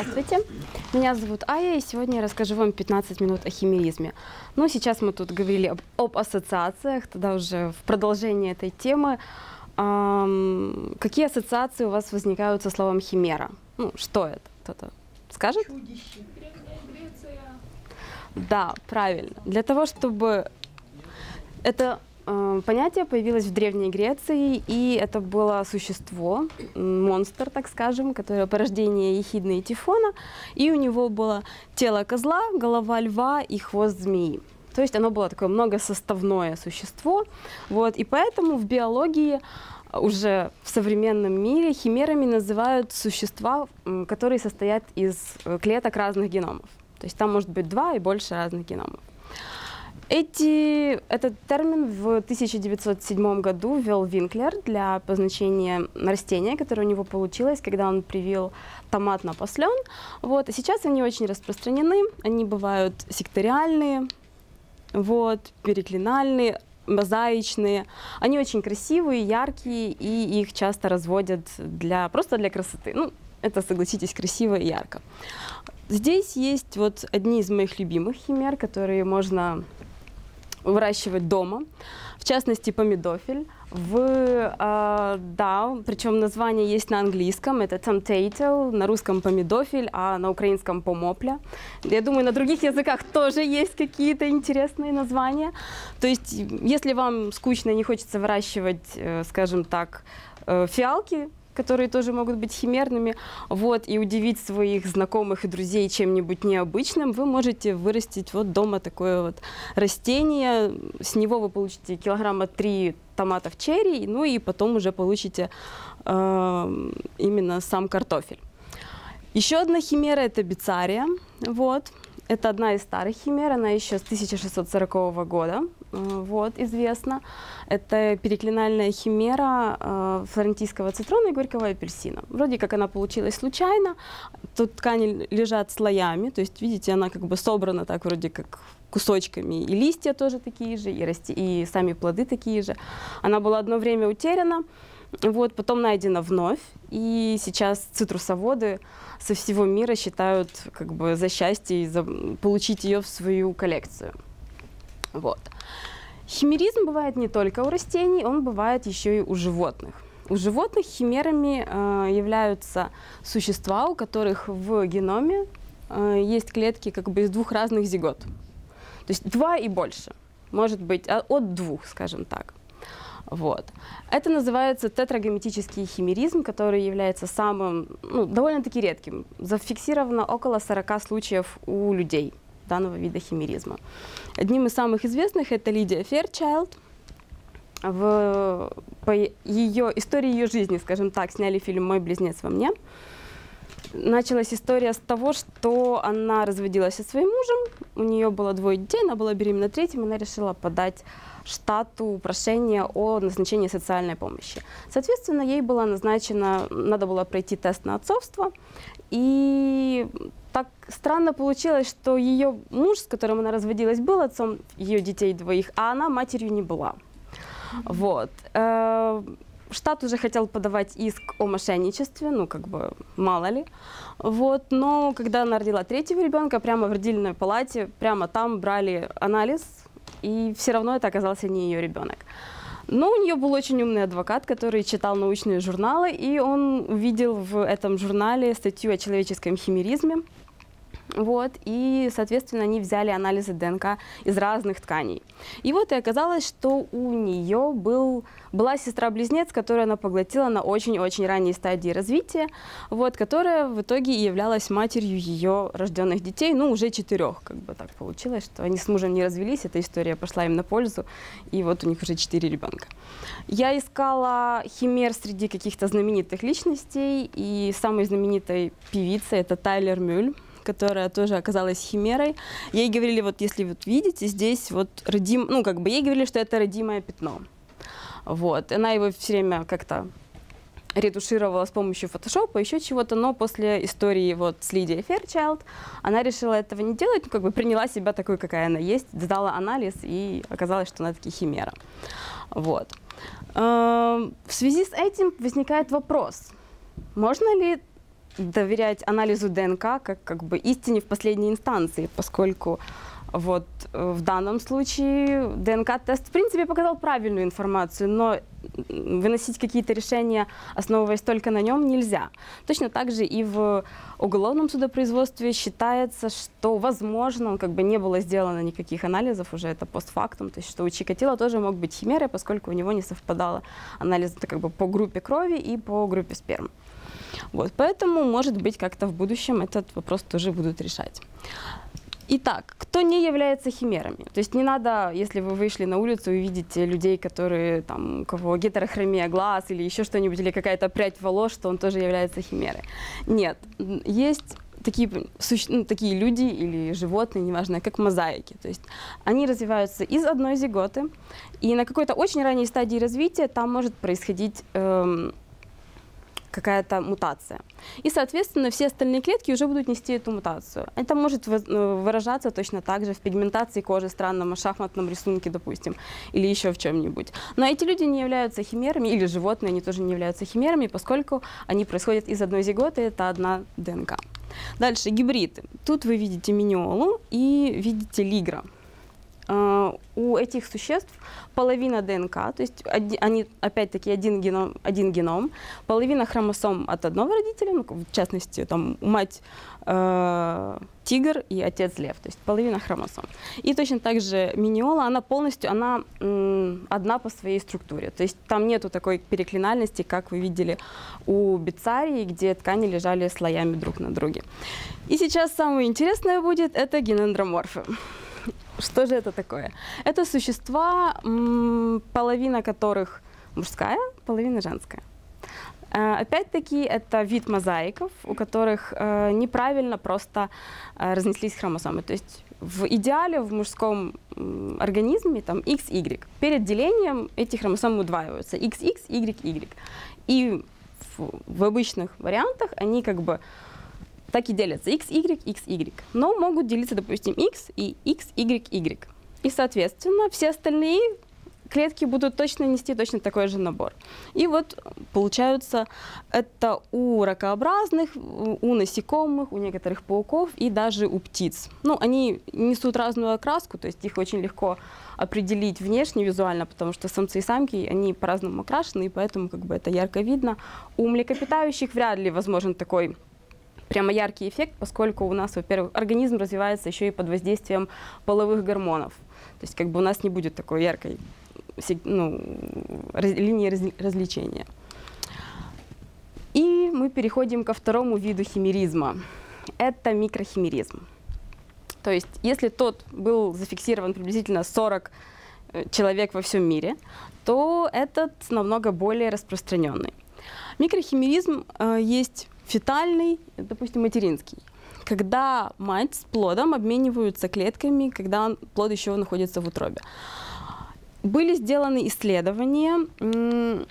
Здравствуйте, меня зовут Ая, и сегодня я расскажу вам 15 минут о химеризме. Ну, сейчас мы тут говорили об, об ассоциациях, тогда уже в продолжение этой темы. Эм, какие ассоциации у вас возникают со словом химера? Ну, что это? Кто-то скажет? Чудище. Да, правильно. Для того, чтобы это понятие появилось в Древней Греции, и это было существо, монстр, так скажем, которое порождение Ехидны и Тифона, и у него было тело козла, голова льва и хвост змеи. То есть оно было такое многосоставное существо, вот, и поэтому в биологии уже в современном мире химерами называют существа, которые состоят из э, клеток разных геномов. То есть там может быть два и больше разных геномов. Эти, этот термин в 1907 году ввел Винклер для обозначения растения, которое у него получилось, когда он привил томат на послен. Вот. И сейчас они очень распространены. Они бывают секториальные, вот, переклинальные, мозаичные. Они очень красивые, яркие, и их часто разводят для, просто для красоты. Ну, это, согласитесь, красиво и ярко. Здесь есть вот одни из моих любимых химер, которые можно выращивать дома. В частности, помидофиль. В, э, да, причем название есть на английском, это tomato, на русском помидофиль, а на украинском помопля. Я думаю, на других языках тоже есть какие-то интересные названия. То есть, если вам скучно и не хочется выращивать, э, скажем так, э, фиалки, которые тоже могут быть химерными, вот, и удивить своих знакомых и друзей чем-нибудь необычным, вы можете вырастить вот дома такое вот растение. С него вы получите килограмма три томатов черри, ну и потом уже получите э, именно сам картофель. Еще одна химера – это бицария. Вот. Это одна из старых химер, она еще с 1640 года, э, вот, известна. Это переклинальная химера э, флорентийского цитрона и горького апельсина. Вроде как она получилась случайно. Тут ткани лежат слоями, то есть, видите, она как бы собрана так вроде как кусочками. И листья тоже такие же, и, расти, и сами плоды такие же. Она была одно время утеряна, вот, потом найдена вновь. И сейчас цитрусоводы со всего мира считают как бы за счастье за, получить ее в свою коллекцию. Вот. Химеризм бывает не только у растений, он бывает еще и у животных. У животных химерами э, являются существа, у которых в геноме э, есть клетки как бы из двух разных зигот. То есть два и больше. Может быть а, от двух, скажем так. Вот. Это называется тетрагометический химеризм, который является самым, ну, довольно-таки редким. Зафиксировано около 40 случаев у людей данного вида химеризма. Одним из самых известных это Лидия Ферчайлд. В, по ее, истории ее жизни, скажем так, сняли фильм «Мой близнец во мне». Началась история с того, что она разводилась со своим мужем, у нее было двое детей, она была беременна третьим, она решила подать штату прошение о назначении социальной помощи. Соответственно, ей было назначено, надо было пройти тест на отцовство, и так странно получилось, что ее муж, с которым она разводилась, был отцом ее детей двоих, а она матерью не была. Вот. Э, штат уже хотел подавать иск о мошенничестве, ну, как бы, мало ли. Вот, но когда она родила третьего ребенка, прямо в родильной палате, прямо там брали анализ, и все равно это оказался не ее ребенок. Но у нее был очень умный адвокат, который читал научные журналы, и он увидел в этом журнале статью о человеческом химеризме. Вот, и, соответственно, они взяли анализы ДНК из разных тканей. И вот и оказалось, что у нее был, была сестра-близнец, которую она поглотила на очень-очень ранней стадии развития, вот, которая в итоге являлась матерью ее рожденных детей, ну, уже четырех, как бы так получилось, что они с мужем не развелись, эта история пошла им на пользу, и вот у них уже четыре ребенка. Я искала химер среди каких-то знаменитых личностей, и самой знаменитой певицей это Тайлер Мюль, которая тоже оказалась химерой. Ей говорили, вот если вот видите, здесь вот родим, ну как бы ей говорили, что это родимое пятно. Вот, она его все время как-то ретушировала с помощью фотошопа, еще чего-то, но после истории вот с Лидией Ферчайлд она решила этого не делать, ну, как бы приняла себя такой, какая она есть, сдала анализ, и оказалось, что она таки химера. Вот. Эм, в связи с этим возникает вопрос, можно ли доверять анализу ДНК как, как бы истине в последней инстанции, поскольку вот э, в данном случае ДНК-тест в принципе показал правильную информацию, но выносить какие-то решения, основываясь только на нем, нельзя. Точно так же и в уголовном судопроизводстве считается, что, возможно, как бы не было сделано никаких анализов, уже это постфактум, то есть что у Чикатила тоже мог быть химерой, поскольку у него не совпадало анализ как бы по группе крови и по группе сперм. Вот, поэтому, может быть, как-то в будущем этот вопрос тоже будут решать. Итак, кто не является химерами? То есть не надо, если вы вышли на улицу и видите людей, которые там, у кого гетерохромия глаз или еще что-нибудь, или какая-то прядь волос, что он тоже является химерой. Нет, есть такие, ну, такие люди или животные, неважно, как мозаики. То есть они развиваются из одной зиготы, и на какой-то очень ранней стадии развития там может происходить эм, какая-то мутация. И, соответственно, все остальные клетки уже будут нести эту мутацию. Это может э, выражаться точно так же в пигментации кожи, странном шахматном рисунке, допустим, или еще в чем-нибудь. Но эти люди не являются химерами, или животные, они тоже не являются химерами, поскольку они происходят из одной зиготы, это одна ДНК. Дальше гибриды. Тут вы видите миниолу и видите лигра. Э, у этих существ половина ДНК, то есть они опять-таки один геном, один геном, половина хромосом от одного родителя, ну, в частности, там мать э, тигр и отец лев, то есть половина хромосом. И точно так же миниола, она полностью, она одна по своей структуре, то есть там нету такой переклинальности, как вы видели у бицарии, где ткани лежали слоями друг на друге. И сейчас самое интересное будет, это генендроморфы. Что же это такое? Это существа, половина которых мужская, половина женская. Э, опять-таки, это вид мозаиков, у которых э, неправильно просто э, разнеслись хромосомы. То есть в идеале в мужском организме там XY. Перед делением эти хромосомы удваиваются. XX, YY. И в обычных вариантах они как бы так и делятся x, y, x, y. Но могут делиться, допустим, x и x, y, y. И, соответственно, все остальные клетки будут точно нести точно такой же набор. И вот получаются это у ракообразных, у насекомых, у некоторых пауков и даже у птиц. Ну, они несут разную окраску, то есть их очень легко определить внешне, визуально, потому что самцы и самки, они по-разному окрашены, и поэтому как бы это ярко видно. У млекопитающих вряд ли возможен такой прямо яркий эффект, поскольку у нас, во-первых, организм развивается еще и под воздействием половых гормонов. То есть как бы у нас не будет такой яркой ну, раз, линии раз, развлечения. И мы переходим ко второму виду химеризма. Это микрохимеризм. То есть если тот был зафиксирован приблизительно 40 э, человек во всем мире, то этот намного более распространенный. Микрохимеризм э, есть фетальный, допустим, материнский. Когда мать с плодом обмениваются клетками, когда плод еще находится в утробе. Были сделаны исследования,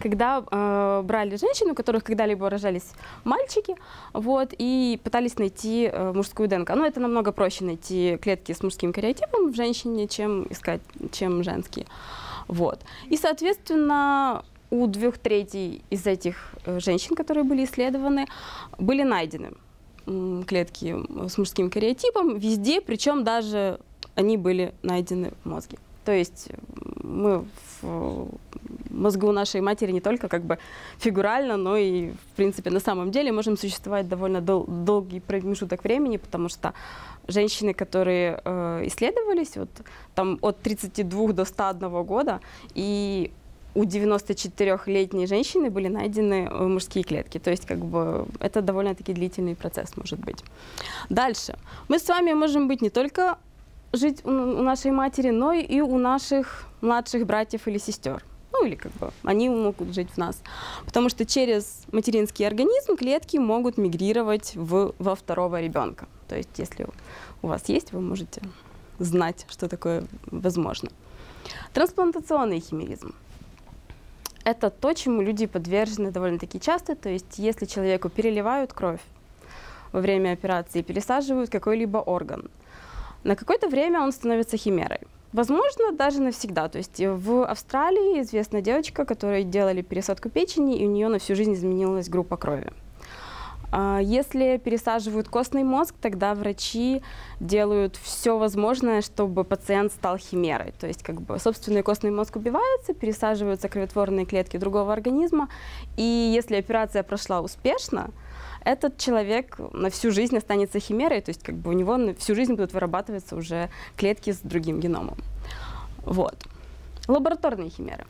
когда э, брали женщин, у которых когда-либо рожались мальчики, вот, и пытались найти э, мужскую ДНК. Но это намного проще найти клетки с мужским кариотипом в женщине, чем искать, чем женские. Вот. И, соответственно, у двух третей из этих э, женщин, которые были исследованы, были найдены клетки с мужским кариотипом везде, причем даже они были найдены в мозге. То есть мы в мозгу нашей матери не только как бы фигурально, но и, в принципе, на самом деле можем существовать довольно дол долгий промежуток времени, потому что женщины, которые э, исследовались, вот, там от 32 до 101 года, и у 94-летней женщины были найдены э, мужские клетки. То есть как бы это довольно-таки длительный процесс может быть. Дальше. Мы с вами можем быть не только жить у нашей матери, но и у наших младших братьев или сестер. Ну или как бы они могут жить в нас. Потому что через материнский организм клетки могут мигрировать в, во второго ребенка. То есть если у вас есть, вы можете знать, что такое возможно. Трансплантационный химеризм это то, чему люди подвержены довольно-таки часто. То есть если человеку переливают кровь во время операции, пересаживают какой-либо орган, на какое-то время он становится химерой. Возможно, даже навсегда. То есть в Австралии известна девочка, которой делали пересадку печени, и у нее на всю жизнь изменилась группа крови. А, если пересаживают костный мозг, тогда врачи делают все возможное, чтобы пациент стал химерой. То есть как бы собственный костный мозг убивается, пересаживаются кроветворные клетки другого организма, и если операция прошла успешно, этот человек на всю жизнь останется химерой, то есть как бы у него на всю жизнь будут вырабатываться уже клетки с другим геномом. Вот. Лабораторные химеры.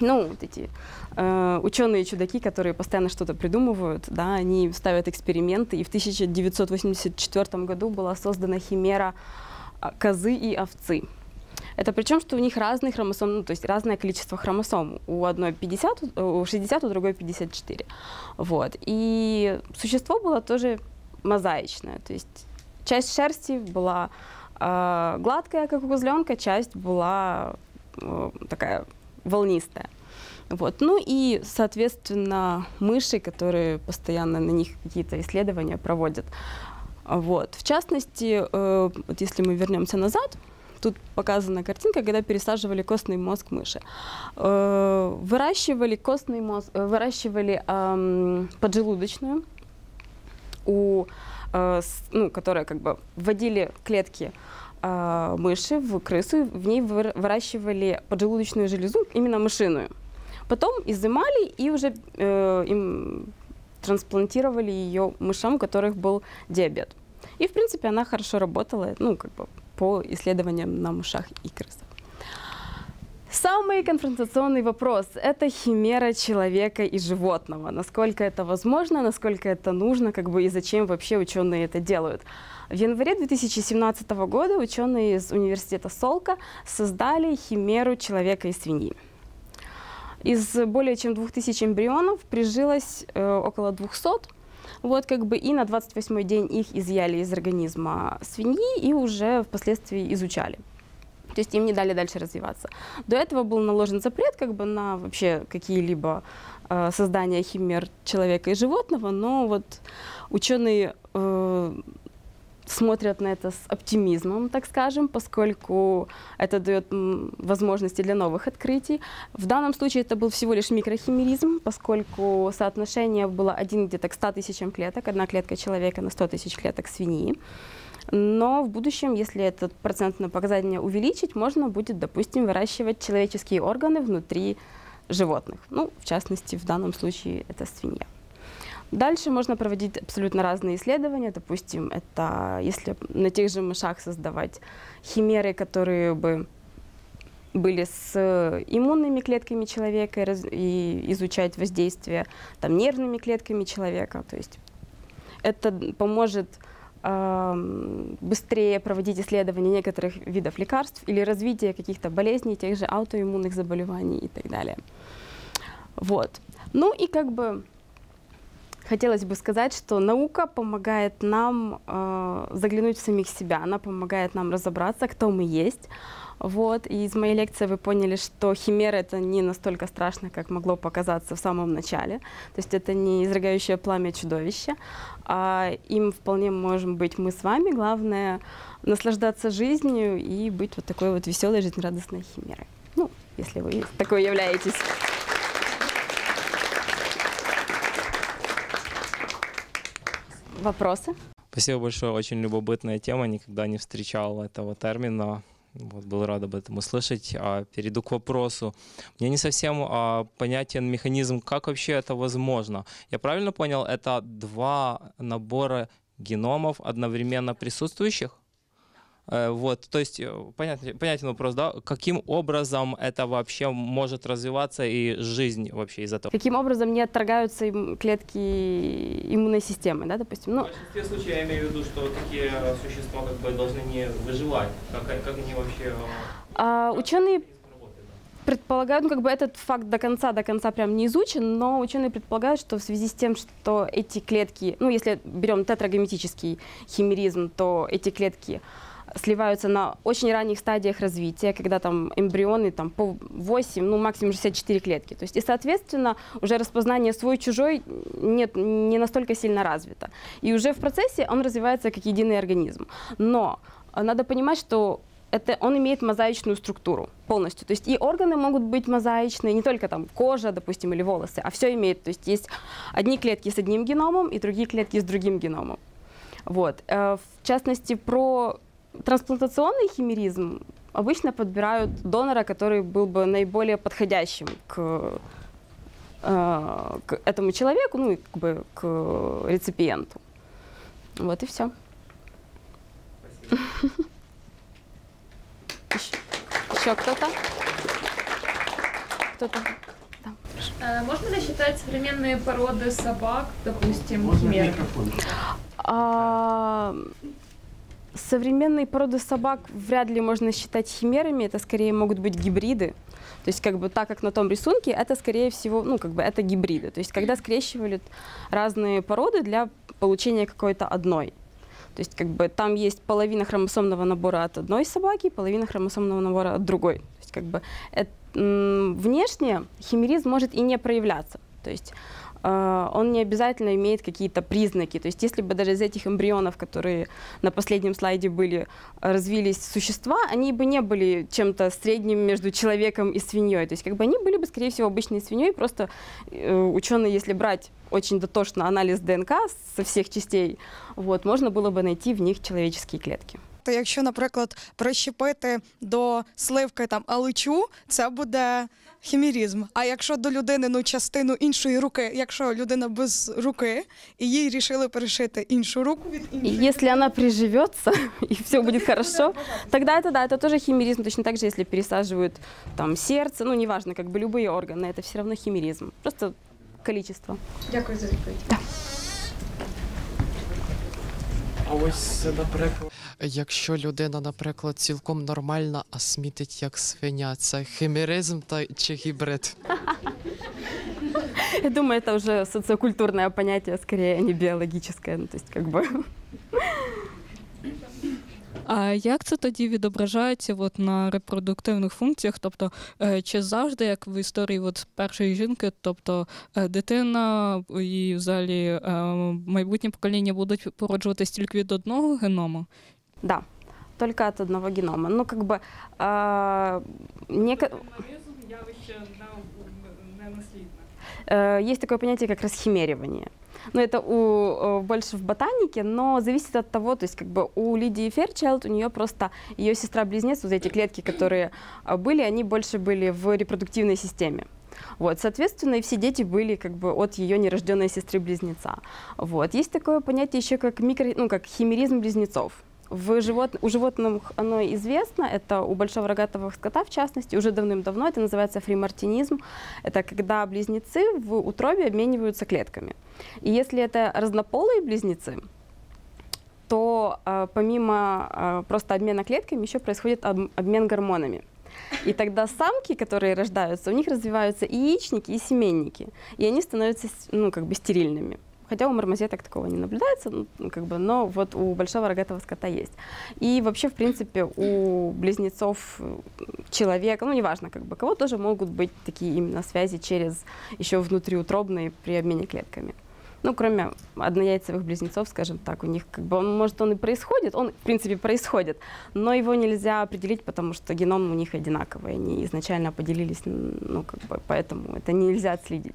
Ну, вот эти э, ученые-чудаки, которые постоянно что-то придумывают, да, они ставят эксперименты, и в 1984 году была создана химера а, козы и овцы. Это причем, что у них разные хромосомы, ну, то есть разное количество хромосом. У одной 50, у 60, у другой 54. Вот. И существо было тоже мозаичное. То есть часть шерсти была э, гладкая, как у козленка, часть была э, такая волнистая. Вот. Ну и, соответственно, мыши, которые постоянно на них какие-то исследования проводят. Вот. В частности, э, вот если мы вернемся назад, тут показана картинка, когда пересаживали костный мозг мыши. Э, выращивали костный мозг, э, выращивали поджелудочную, у, ну, которая как бы вводили клетки э, мыши в крысу, в ней выращивали поджелудочную железу, именно мышиную. Потом изымали и уже э, им трансплантировали ее мышам, у которых был диабет. И, в принципе, она хорошо работала, ну, как бы по исследованиям на мышах и крысах. Самый конфронтационный вопрос – это химера человека и животного. Насколько это возможно, насколько это нужно, как бы и зачем вообще ученые это делают. В январе 2017 года ученые из университета Солка создали химеру человека и свиньи. Из более чем 2000 эмбрионов прижилось э, около 200, вот как бы и на 28 день их изъяли из организма свиньи и уже впоследствии изучали. То есть им не дали дальше развиваться. До этого был наложен запрет как бы на вообще какие-либо э, создания химер человека и животного, но вот ученые э, смотрят на это с оптимизмом, так скажем, поскольку это дает возможности для новых открытий. В данном случае это был всего лишь микрохимеризм, поскольку соотношение было один где-то к 100 тысячам клеток, одна клетка человека на 100 тысяч клеток свиньи. Но в будущем, если этот процентное показание увеличить, можно будет, допустим, выращивать человеческие органы внутри животных. Ну, в частности, в данном случае это свинья. Дальше можно проводить абсолютно разные исследования. Допустим, это если на тех же мышах создавать химеры, которые бы были с иммунными клетками человека и изучать воздействие там, нервными клетками человека. То есть это поможет быстрее проводить исследования некоторых видов лекарств или развитие каких-то болезней, тех же аутоиммунных заболеваний и так далее. Вот. Ну и как бы хотелось бы сказать, что наука помогает нам э, заглянуть в самих себя, она помогает нам разобраться, кто мы есть. Вот. И из моей лекции вы поняли, что химера это не настолько страшно, как могло показаться в самом начале. То есть это не изрыгающее пламя чудовище. А им вполне можем быть мы с вами. Главное наслаждаться жизнью и быть вот такой вот веселой, жизнерадостной химерой. Ну, если вы такой являетесь. Вопросы? Спасибо большое, очень любопытная тема, никогда не встречал этого термина. Вот, был рад об этом услышать. А, перейду к вопросу. Мне не совсем а, понятен механизм, как вообще это возможно. Я правильно понял, это два набора геномов одновременно присутствующих? Э, вот, то есть э, понятен, понятен вопрос, да, каким образом это вообще может развиваться и жизнь вообще из этого? Каким образом не отторгаются клетки иммунной системы, да, допустим? Ну, в большинстве случаев я имею в виду, что такие существа как бы должны не выживать, как, как они вообще... Э, а, ученые предполагают, ну, как бы этот факт до конца, до конца прям не изучен, но ученые предполагают, что в связи с тем, что эти клетки, ну, если берем тетрагометический химеризм, то эти клетки сливаются на очень ранних стадиях развития, когда там эмбрионы там, по 8, ну максимум 64 клетки. То есть, и, соответственно, уже распознание свой-чужой нет, не настолько сильно развито. И уже в процессе он развивается как единый организм. Но надо понимать, что это он имеет мозаичную структуру полностью. То есть и органы могут быть мозаичные, не только там кожа, допустим, или волосы, а все имеет. То есть есть одни клетки с одним геномом и другие клетки с другим геномом. Вот. Э, в частности, про трансплантационный химеризм обычно подбирают донора, который был бы наиболее подходящим к, э, к этому человеку, ну и как бы к реципиенту. Вот и все. Еще, еще кто-то? Кто-то? Да. Э, Можно ли считать современные породы собак, допустим, химерами? Современные породы собак вряд ли можно считать химерами, это скорее могут быть гибриды. То есть, как бы, так как на том рисунке, это, скорее всего, ну, как бы, это гибриды. То есть, когда скрещивали разные породы для получения какой-то одной. То есть, как бы, там есть половина хромосомного набора от одной собаки, половина хромосомного набора от другой. То есть, как бы, это, внешне химеризм может и не проявляться. То есть, он не обязательно имеет какие-то признаки. То есть, если бы даже из этих эмбрионов, которые на последнем слайде были, развились существа, они бы не были чем-то средним между человеком и свиньей. То есть, как бы они были бы, скорее всего, обычной свиньей. Просто э, ученые, если брать очень дотошно анализ ДНК со всех частей, вот, можно было бы найти в них человеческие клетки. То якщо, наприклад, прищепити до сливки там аличу, це буде хімерізм. А якщо до людини ну частину іншої руки, якщо людина без руки, і їй рішили перешити іншу руку від И іншої. если она приживется и все будет хорошо, тогда это да, это тоже химеризм. Точно так же, если пересаживают там сердце, ну неважно, как бы любые органы, это все равно химеризм. Просто количество. Дякую за відповідь. А ось, наприклад, Якщо людина, наприклад, цілком нормальна, а смітить як свиня, це химеризм та чи гібрид? Я думаю, это уже социокультурное понятие, скорее, а не биологическое. Ну, то есть, как бы, А як це тоді відображається от на репродуктивних функціях? Тобто, е, чи завжди, як в історії от першої жінки, тобто е, дитина і взагалі е, майбутнє покоління будуть породжуватись тільки від одного геному? да, только от одного генома. Ну, как бы, а, неко- явище ненаслідне. Э, есть такое понятие, как расхимеривание. Но это у, э, больше в ботанике, но зависит от того, то есть как бы у Лидии Ферчайлд, у нее просто ее сестра-близнец, вот эти клетки, которые а, были, они больше были в репродуктивной системе. Вот, соответственно, и все дети были как бы от ее нерожденной сестры-близнеца. Вот. Есть такое понятие еще как микро, ну, как химеризм близнецов. В живот... У животных оно известно, это у большого рогатого скота в частности, уже давным-давно, это называется фримартинизм. Это когда близнецы в утробе обмениваются клетками. И если это разнополые близнецы, то э, помимо э, просто обмена клетками еще происходит об- обмен гормонами. И тогда самки, которые рождаются, у них развиваются и яичники, и семенники. И они становятся ну, как бы стерильными. Хотя у мармозеток такого не наблюдается, ну, ну, как бы, но вот у большого рогатого скота есть. И вообще, в принципе, у близнецов э, человека, ну, неважно, как бы, кого тоже могут быть такие именно связи через еще внутриутробные при обмене клетками. Ну, кроме однояйцевых близнецов, скажем так, у них как бы он, может, он и происходит, он, в принципе, происходит, но его нельзя определить, потому что геном у них одинаковый, они изначально поделились, ну, как бы, поэтому это нельзя отследить.